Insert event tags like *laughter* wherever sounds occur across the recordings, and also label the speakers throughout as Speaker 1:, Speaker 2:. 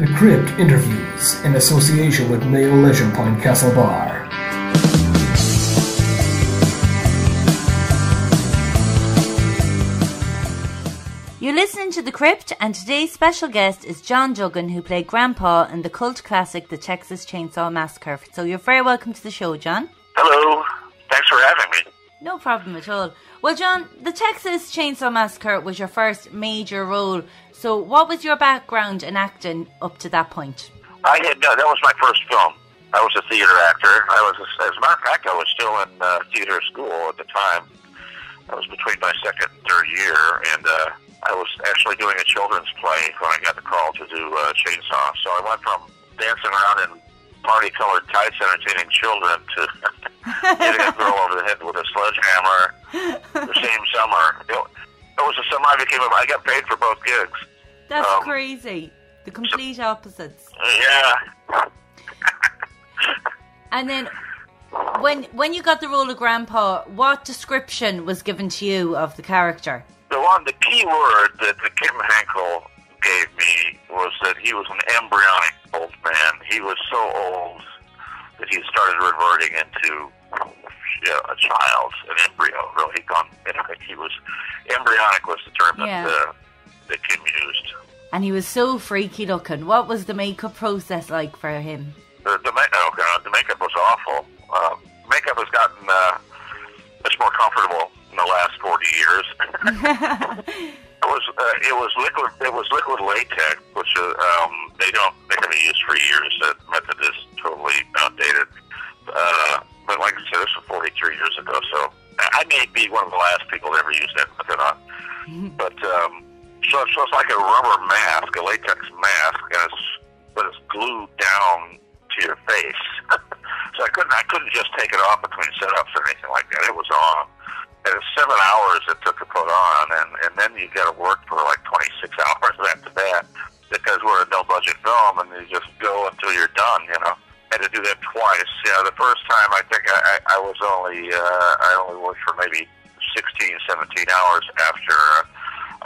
Speaker 1: The Crypt interviews in association with Mayo Leisure Point Castlebar.
Speaker 2: You're listening to The Crypt, and today's special guest is John Dugan, who played Grandpa in the cult classic The Texas Chainsaw Massacre. So you're very welcome to the show, John.
Speaker 3: Hello. Thanks for having me.
Speaker 2: No problem at all. Well, John, The Texas Chainsaw Massacre was your first major role. So what was your background in acting up to that point?
Speaker 3: I had no, that was my first film. I was a theater actor. I was, as a matter of fact, I was still in uh, theater school at the time. I was between my second and third year, and uh, I was actually doing a children's play when I got the call to do uh, Chainsaw. So I went from dancing around in party-colored tights entertaining children to *laughs* hitting a girl over the head with a sledgehammer the same summer. It was the summer I became a, I got paid for both gigs.
Speaker 2: That's
Speaker 3: Um,
Speaker 2: crazy. The complete opposites.
Speaker 3: Yeah. *laughs*
Speaker 2: And then when when you got the role of Grandpa, what description was given to you of the character?
Speaker 3: The one, the key word that the Kim Henkel gave me was that he was an embryonic old man. He was so old that he started reverting into a child, an embryo. Really, gone. You know, he was embryonic was the term
Speaker 2: Yeah.
Speaker 3: that uh, that Kim used.
Speaker 2: And he was so freaky looking. What was the makeup process like for him?
Speaker 3: The, the, oh God, the makeup was awful. Um, makeup has gotten uh, much more comfortable in the last forty years. *laughs* It was uh, it was liquid it was liquid latex, which uh, um, they don't they haven't used for years. That method is totally outdated. Uh, but like I said, this was 43 years ago, so I may be one of the last people to ever use that method on. But um, so, so it's like a rubber mask, a latex mask, and it's but it's glued down to your face. *laughs* so I couldn't I couldn't just take it off between setups or anything like that. It was on. And it's seven hours it took to put on, and and then you got to work for like 26 *laughs* hours after that because we're a no budget film, and you just go until you're done. You know, had to do that twice. Yeah, the first time I think I I, was only uh, I only worked for maybe 16, 17 hours after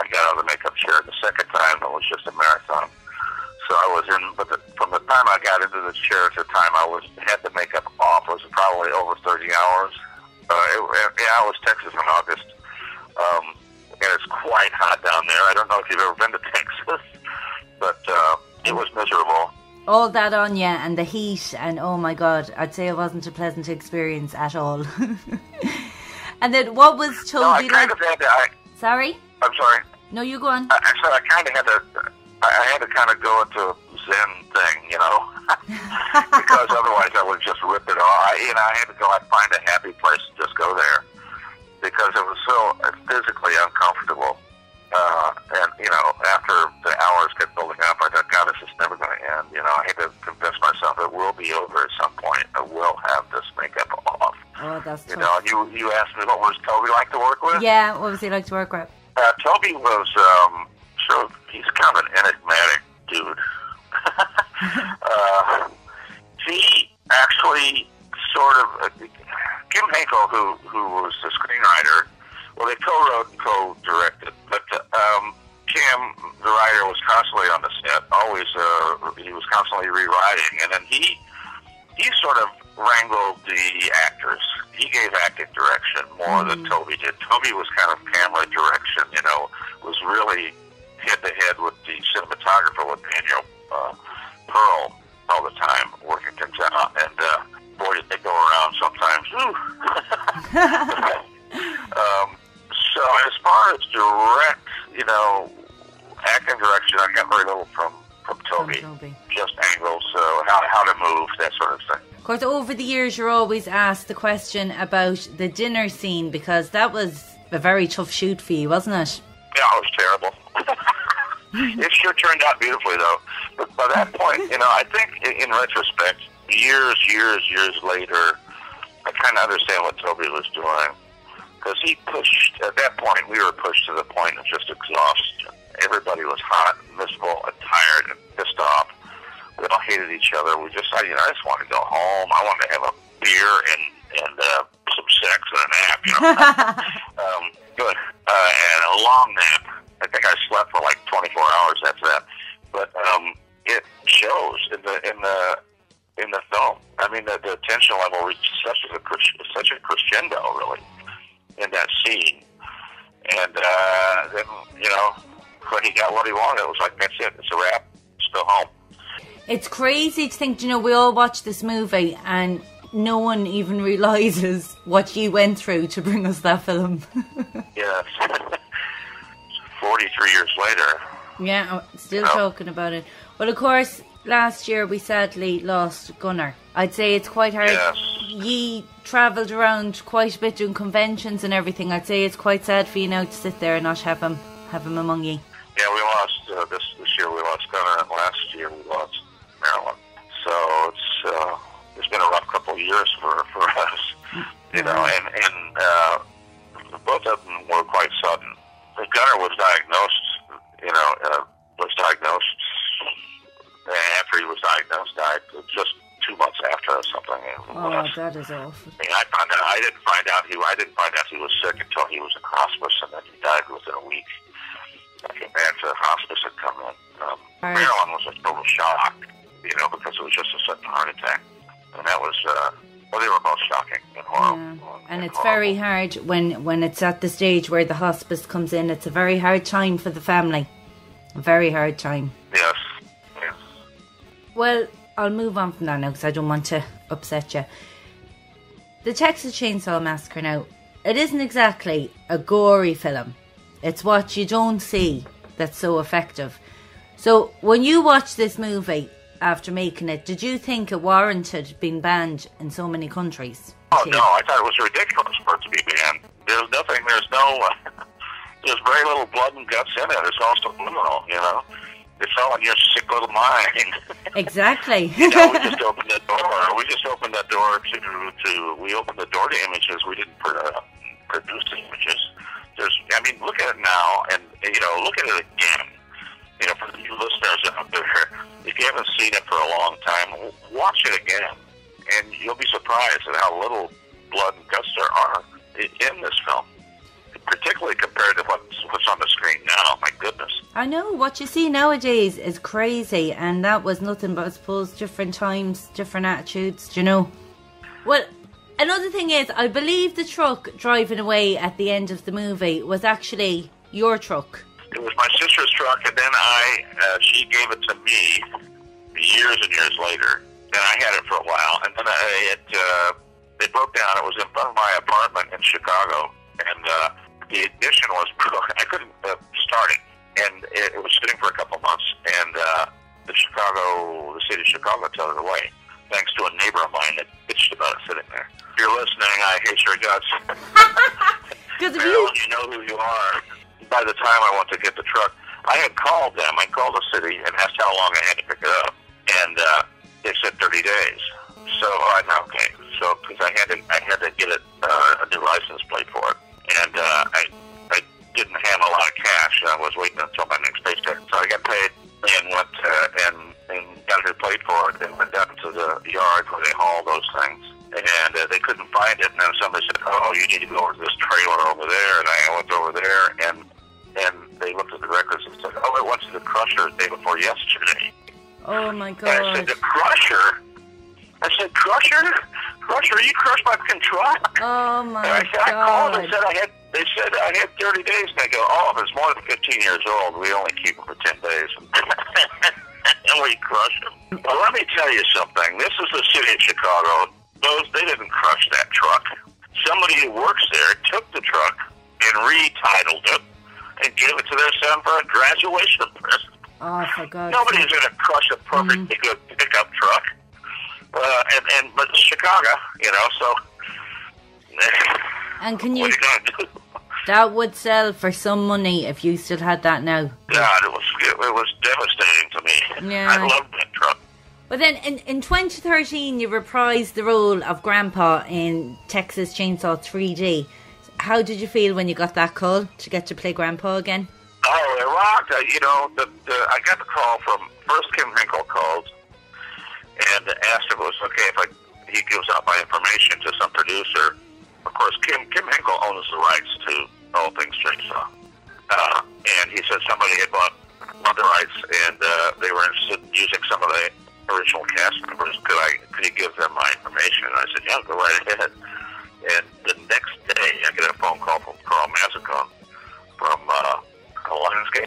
Speaker 3: I got out of the makeup chair. The second time it was just a marathon. So I was in, but the, from the time I got into the chair to the time I was had the makeup off was probably over 30 hours. Uh, it, yeah, I was Texas in August, um, and it's quite hot down there. I don't know if you've ever been to *laughs* Texas, but uh, it was miserable.
Speaker 2: All that on you and the heat and oh my god, I'd say it wasn't a pleasant experience at all. *laughs* and then what was
Speaker 3: No, I
Speaker 2: Toby
Speaker 3: kind
Speaker 2: like?
Speaker 3: of had to. I,
Speaker 2: Sorry?
Speaker 3: I'm sorry.
Speaker 2: No, you go on.
Speaker 3: I, I said I kind of had to. I, I had to kind of go into a Zen thing, you know, *laughs* because otherwise I would just rip it off. I, you know, I had to go. I'd find a happy place and just go there you asked me what was Toby like to work with?
Speaker 2: Yeah, what was he like to work with?
Speaker 3: Uh, Toby was um, sort of he's kind of an enigmatic dude. *laughs* uh, he actually sort of uh, Kim Henkel, who who was the screenwriter, well, they co-wrote and co-directed, but um, Kim, the writer, was constantly on the set. Always, uh, he was constantly rewriting, and then he he sort of wrangled the actors. He gave acting direction more than Toby did. Toby was kind of camera direction, you know, was really head to head with the cinematographer with Daniel uh, Pearl all the time, working things out. And uh, boy, did they go around sometimes. *laughs*
Speaker 2: over the years, you're always asked the question about the dinner scene because that was a very tough shoot for you, wasn't it?
Speaker 3: Yeah, it was terrible. *laughs* it sure turned out beautifully, though. But by that point, you know, I think in, retrospect, years, years, years later, I kind of understand what Toby was doing. Because he pushed, at that point, we were pushed to the point of just exhaustion. Everybody was hot miserable and tired and pissed off. We all hated each other. We just, I, you know, I just wanted to go home. I wanted to have a beer and and uh, some sex and a nap, you know. *laughs* um, good. Uh, and a long nap. I think I slept for like 24 hours after that. But um, it shows in the in the in the film. I mean, the, the tension level reached such a such a crescendo, really, in that scene. And uh, then, you know, when he got what he wanted, it was like, that's it, it's a wrap, let's go home.
Speaker 2: It's crazy to think, you know, we all watch this movie and no one even *laughs* realizes what you went through to bring us that film. *laughs*
Speaker 3: yes. 43 years later.
Speaker 2: Yeah, still talking about it. Well, of course, last year we sadly lost Gunnar. I'd say it's quite hard.
Speaker 3: Yes.
Speaker 2: Ye travelled around quite a bit doing conventions and everything. I'd say it's quite sad for you now to sit there and not have him have him among ye.
Speaker 3: Yeah, we lost uh, this this year. We lost Gunnar, and last year we lost. So it's uh, it's been a rough couple of years for for *laughs* us, you know. And and uh, both of them were quite sudden. Gunnar was diagnosed, you know, uh, was diagnosed after he was diagnosed, died just two months after or something.
Speaker 2: Oh, that is awful.
Speaker 3: I, mean, I found out. I didn't find out he. I didn't find out he was sick until he was in hospice, and then he died within a week. I came back to the hospice had come in. Um, right. Marilyn was a total shock, you know, because it was just a sudden heart attack, and that was. Uh, well, they were both shocking and horrible. Yeah.
Speaker 2: And,
Speaker 3: and
Speaker 2: it's
Speaker 3: horrible.
Speaker 2: very hard when when it's at the stage where the hospice comes in. It's a very hard time for the family. A very hard time.
Speaker 3: Yes. Yes.
Speaker 2: Well, I'll move on from that now because I don't want to upset you. The Texas Chainsaw Massacre now, it isn't exactly a gory film. It's what you don't see that's so effective. So, when you watch this movie after making it, did you think it warranted being banned in so many countries?
Speaker 3: Oh no, I thought it was ridiculous for it to be banned. There's nothing. There's no. *laughs* There's very little blood and guts in it. It's all subliminal, you know it's all in your sick little mind. *laughs*
Speaker 2: Exactly.
Speaker 3: you know, we just *laughs* opened that door. We just opened that door to to. We opened the door to images. We didn't uh, produce images. There's. I mean, look at it now, and you know, look at it again. A long time, watch it again, and you'll be surprised at how little blood and guts there are in this film particularly compared to what's, what's on the screen now. My goodness.
Speaker 2: I know what you see nowadays is crazy, and that was nothing but I suppose different times, different attitudes. Do you know? Well, another thing is, I believe the truck driving away at the end of the movie was actually your truck.
Speaker 3: It was my sister's truck, and then I uh, she gave it to me years and years later, and I had it for a while, and then I, it uh, it broke down. It was in front of my apartment in Chicago, and uh, the ignition was *laughs* broken. I couldn't uh, start it, and it, it was sitting for a couple of months, and uh, the Chicago, the city of Chicago, towed it away, thanks to a neighbor of mine that bitched about it sitting there. If you're listening, I hate your guts. *laughs*
Speaker 2: Because
Speaker 3: you... you know who you are. By the time I went to get the truck, I had called them. I called the city and asked how long I had to pick it up, and uh, they said 30 days. So I uh, okay. So because I had to, I had to get it uh, a new license plate for it and uh, I I didn't have a lot of cash. I was waiting until my next paycheck, so I got paid and went uh, and and got a new plate for it, and went down to the yard where they haul those things. And uh, they couldn't find it, and then somebody said, "Oh, you need to go over to this trailer over there." And I went over there, and and they looked at the records and said, "Oh, it went to the crusher the day before yesterday."
Speaker 2: Oh my god!
Speaker 3: I said, "The crusher." I said, "Crusher." crusher. You crushed my truck.
Speaker 2: Oh my
Speaker 3: and I
Speaker 2: said, god!
Speaker 3: I called and said I had. They said I had 30 days, and they go, "Oh, if it's more than 15 years old, we only keep them for 10 days." *laughs* and we crush them. Well, let me tell you something. This is the city of Chicago. Those they didn't crush that truck. Somebody who works there took the truck and retitled it and gave it to their son for a graduation *laughs* present.
Speaker 2: Oh, for God's
Speaker 3: Nobody's going to crush a perfectly mm-hmm. good pickup truck uh, and, and but Chicago, you know, so.
Speaker 2: And can you?
Speaker 3: You?
Speaker 2: That would sell for some money if you still had that now.
Speaker 3: God, it was it, it was devastating to me.
Speaker 2: Yeah.
Speaker 3: I loved that truck.
Speaker 2: But then in, in 2013, you reprised the role of Grandpa in Texas Chainsaw 3D. How did you feel when you got that call to get to play Grandpa again?
Speaker 3: blocked. I, you know, the, the, I got the call from first Kim Henkel called and asked if it was okay if I, he gives out my information to some producer. Of course, Kim Kim Henkel owns the rights to all things Jigsaw, uh, and he said somebody had bought, bought the rights and uh, they were interested in using some of the original cast members. Could I could he give them my information? And I said, yeah, go right ahead. And the next day, I get a phone call from Carl Mazzocone from uh,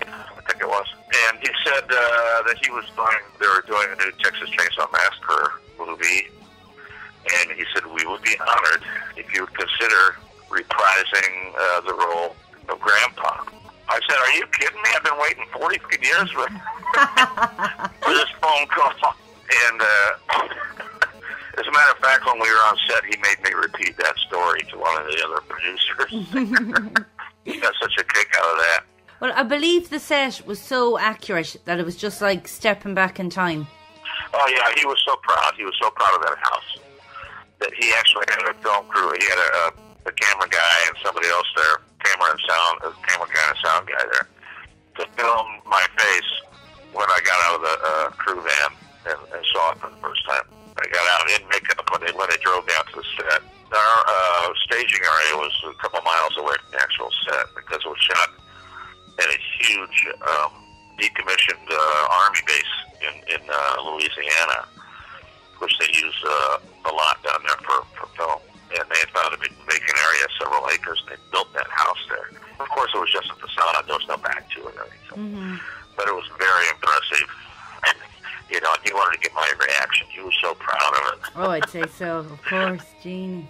Speaker 3: I think it was. And he said uh, that he was doing, they were doing a new Texas Chainsaw Massacre movie. And he said, we would be honored if you would consider reprising uh, the role of Grandpa. I said, are you kidding me? I've been waiting 40 years for, *laughs* for this phone call. And uh, *laughs* as a matter of fact, when we were on set, he made me repeat that story to one of the other producers. *laughs* he got such a kick out of that.
Speaker 2: Well, I believe the set was so accurate that it was just like stepping back in time.
Speaker 3: Oh yeah, he was so proud. He was so proud of that house that he actually had a film crew. He had a, a, camera guy and somebody else there, camera and sound, a camera guy and a sound guy there, to film my face when I got out of the uh, crew van and, and saw it for the first time. I got out in makeup when they when they drove down to the set. Our uh, staging area was a couple miles away from the actual set because it was shot at a huge um, decommissioned uh, army base in in uh, Louisiana, which they use uh, a lot down there for for film. And they had found a big vacant area, several acres, and they built that house there. Of course, it was just a facade; there was no back to it or anything.
Speaker 2: Mm-hmm.
Speaker 3: But it was very impressive. And, *laughs* you know, he wanted to get my reaction. He was so proud of it.
Speaker 2: Oh, I'd say so, of course, *laughs* Gene.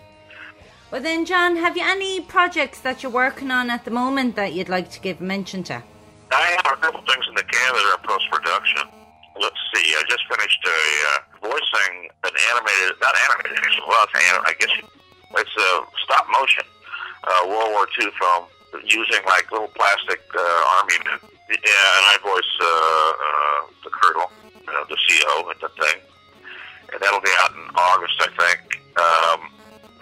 Speaker 2: Well then, John, have you any projects that you're working on at the moment that you'd like to give mention to?
Speaker 3: I have a couple things in the can that are post production. Let's see. I just finished a uh, voicing an animated, not animated. Well, it's anim- I guess it's a stop motion uh, World War II film using like little plastic uh, army men. Yeah, and I voice uh, uh, the colonel, you know, the CO at the thing, and that'll be out in August, I think. Um,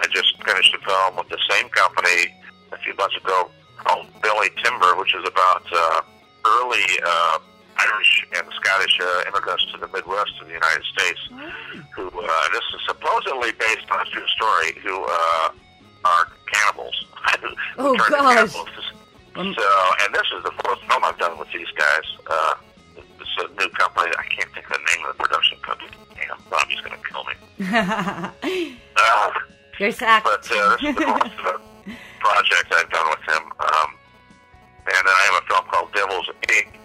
Speaker 3: I just finished a film with the same company a few months ago called Billy Timber, which is about uh, early uh, Irish and Scottish uh, immigrants to the Midwest of the United States. Who uh, this is supposedly based on a true story. Who uh, are cannibals?
Speaker 2: Oh, *laughs*
Speaker 3: Who turn to
Speaker 2: gosh.
Speaker 3: cannibals.
Speaker 2: Um,
Speaker 3: So, and this is the fourth film I've done with these guys. Uh, it's a new company. I can't think of the name of the production company. Damn, Bobby's going to kill me. *laughs* Uh,
Speaker 2: You're sacked.
Speaker 3: but uh, this is the *laughs* most project I've done with him. Um, and then I have a film called Devil's Ink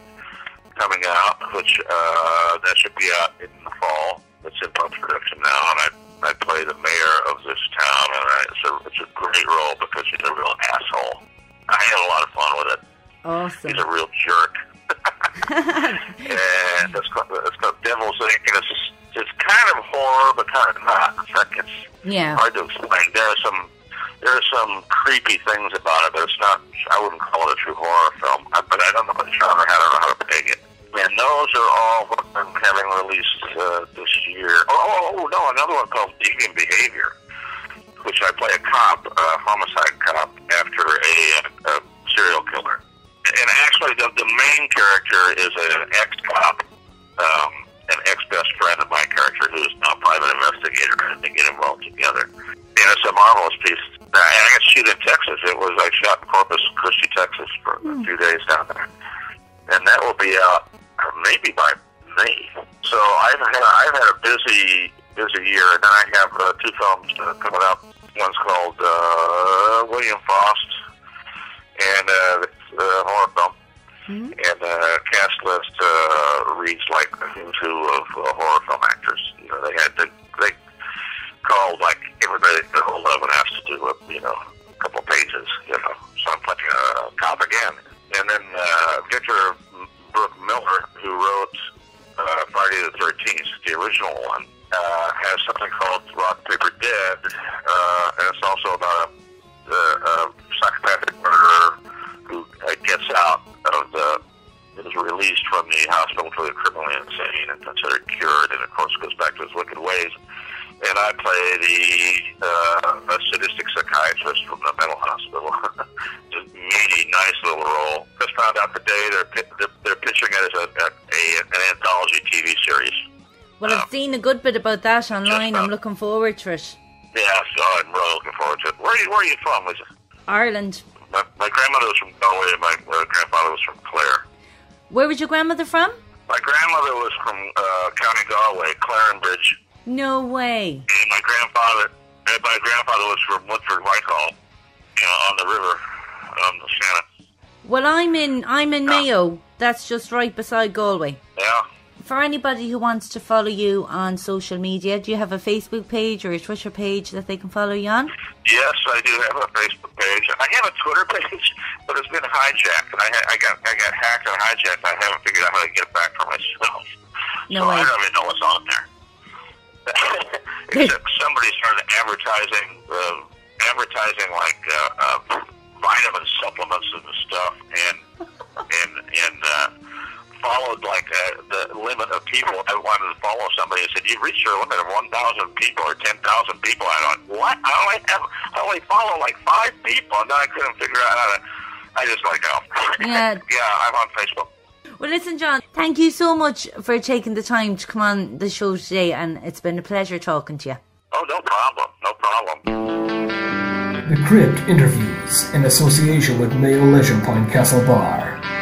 Speaker 3: coming out, which uh, that should be out in the fall. It's in post production now, and I I play the mayor of this town, and I, it's a it's a great role because he's a real asshole. I had a lot of fun with it.
Speaker 2: awesome.
Speaker 3: He's a real jerk. *laughs* *laughs* and it's called, it's called Devil's Ink, and it's it's kind of horror, but kind of not. It's like it's
Speaker 2: Yeah.
Speaker 3: hard to explain. There are some there are some creepy things about it, but it's not. I wouldn't call it a true horror film. I- But I don't know what genre. I don't know how to peg it. And those are all what I'm having released uh, this year. Oh, oh, oh, no, another one called Deviant Behavior, which I play a cop, a homicide cop, after a, a serial killer. And actually, the, the main character is an ex-cop, um, an ex-best friend of my character who is now a private investigator, and they get involved together. And it's a marvelous piece. Uh, And I got to shoot in Texas. It was I shot in Corpus Christi, Texas, for a few days down there, and that will be out uh, maybe by May. So I've had I've had a busy busy year, and then I have uh, two films uh, coming up. One's called uh, William Frost, and uh, it's a horror film. And uh, cast list uh, reads like the who's who of uh, horror film actors. The whole eleven has to do a you know a couple pages. You know, so I'm playing a cop again. And then uh, Victor Brooke Miller, who wrote uh, Friday the Thirteenth, the original one, uh, has something called Rock Paper Dead, uh, and it's also about a, a, a psychopathic murderer who uh, gets out of the is released from the hospital for the criminally insane and considered cured, and of course goes back to his wicked ways. And I play the uh, a sadistic psychiatrist from the mental hospital. *laughs* Just meaty, nice little role. Just found out today they're they're, they're pitching it as a, a, a an anthology TV series.
Speaker 2: Well, I've seen a good bit about that online. I'm looking forward to it.
Speaker 3: Yeah, so I'm really looking forward to it. Where are you, where are you from? Is it?
Speaker 2: Ireland.
Speaker 3: My, my grandmother was from Galway, and my uh, grandfather was from Clare.
Speaker 2: Where was your grandmother from?
Speaker 3: My grandmother was from uh, County Galway, Clarenbridge,
Speaker 2: No way.
Speaker 3: and my grandfather, And my grandfather was from Woodford, Whitehall, you know, on the river, on the Shannon.
Speaker 2: Well, I'm in I'm in Mayo. That's just right beside Galway.
Speaker 3: Yeah.
Speaker 2: For anybody who wants to follow you on social media, do you have a Facebook page or a Twitter page that they can follow you on?
Speaker 3: Yes, I do have a Facebook page. I have a Twitter *laughs* page, but it's been hijacked. I, I got I got hacked and hijacked. I haven't figured out how to get it back for myself.
Speaker 2: No
Speaker 3: so
Speaker 2: way.
Speaker 3: I don't even know what's on there. Except somebody started advertising, uh, advertising like uh, uh, vitamin supplements and stuff, and and and uh, followed like uh, the limit of people. I wanted to follow somebody and said, "You've reached your limit of one thousand people or ten thousand people." I went, "What? I only have I only follow like five people," and then I couldn't figure out how to. I just let go.
Speaker 2: Yeah. *laughs*
Speaker 3: yeah, I'm on Facebook.
Speaker 2: Well, listen, John, thank you so much for taking the time to come on the show today, and it's been a pleasure talking to you.
Speaker 3: Oh, no problem. No problem.
Speaker 1: The Crypt interviews in association with Mayo Leisure Point Castlebar.